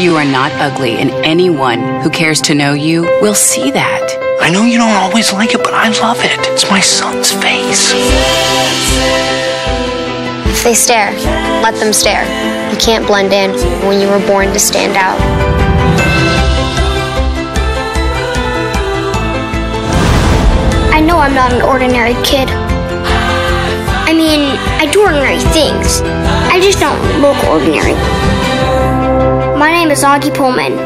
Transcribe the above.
You are not ugly, and anyone who cares to know you will see that. I know you don't always like it, but I love it. It's my son's face. If they stare, let them stare. You can't blend in when you were born to stand out. I know I'm not an ordinary kid. I mean, I do ordinary things. I just don't look ordinary. Զագիփոմ են։